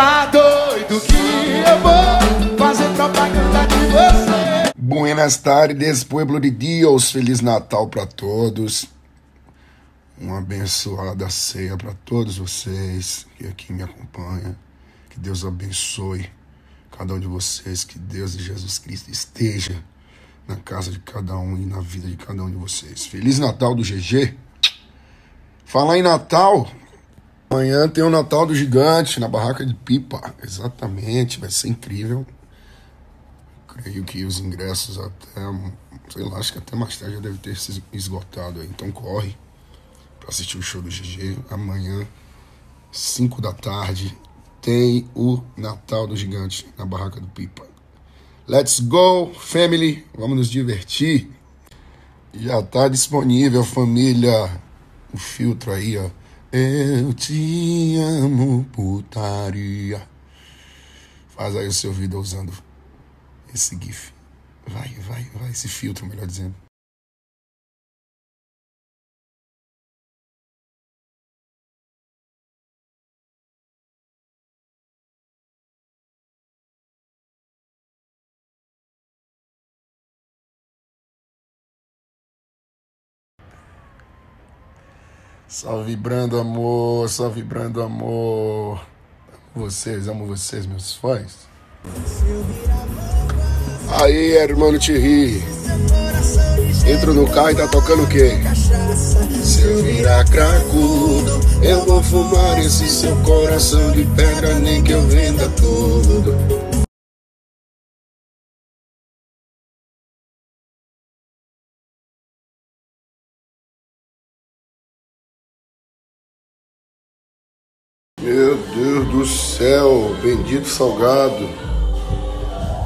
tá doido que eu vou fazer propaganda de você. Buenas tardes, pueblo de Deus. Feliz Natal para todos. Uma abençoada ceia para todos vocês que aqui me acompanham. Que Deus abençoe cada um de vocês. Que Deus e Jesus Cristo esteja na casa de cada um e na vida de cada um de vocês. Feliz Natal do GG. Falar em Natal, amanhã tem o Natal do Gigante na Barraca de Pipa. Exatamente, vai ser incrível. Creio que os ingressos até, sei lá, acho que até mais tarde já deve ter se esgotado aí. Então corre para assistir o show do GG. Amanhã, 5 da tarde, tem o Natal do Gigante na Barraca do Pipa. Let's go, family! Vamos nos divertir. Já tá disponível, família, o filtro aí, ó. Eu te amo, putaria. Faz aí o seu vídeo usando esse GIF. Vai, vai, vai, esse filtro, melhor dizendo. Só vibrando amor, só vibrando amor. Amo vocês, amo vocês, meus fãs. Aí, irmão Thierry. Entro no carro e tá tocando o quê? Se eu virar cracudo, eu vou fumar esse seu coração de pedra, nem que eu venda tudo. Meu Deus do céu, bendito salgado.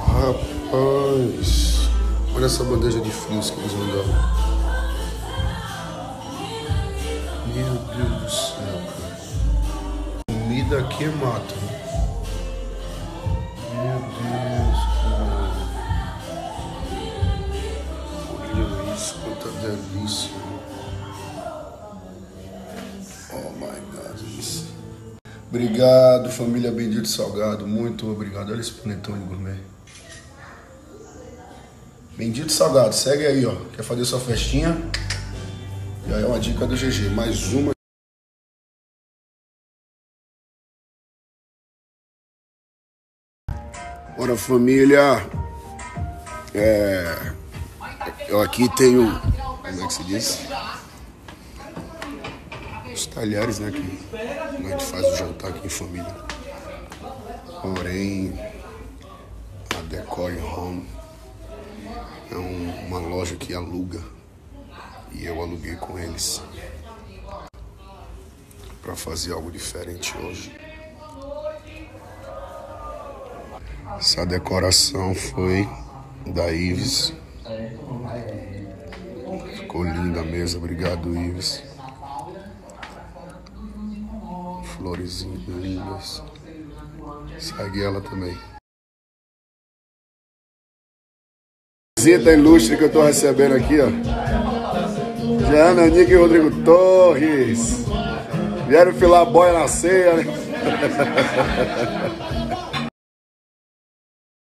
Rapaz, olha essa bandeja de frios que eles mandaram. Meu Deus do céu, cara. Comida aqui é mato. Meu Deus, cara. Olha isso, quanta delícia. Obrigado, família Bendito Salgado. Muito obrigado. Olha esse panetone gourmet. Bendito Salgado, segue aí, ó. Quer fazer sua festinha? Já é uma dica do GG. Mais uma. Ora, família. É, eu aqui tenho. Como é que se diz? Os talheres, né? Que a gente faz o jantar aqui em família. Porém, a Decore Home é um- uma loja que aluga e eu aluguei com eles para fazer algo diferente hoje. Essa decoração foi da Ives. Ficou linda a mesa, obrigado Ives. Florezinhas lindas. Segue ela também. Visita ilustre que eu tô recebendo aqui, ó. Jana Nick e Rodrigo Torres. Vieram filar boia na ceia, né?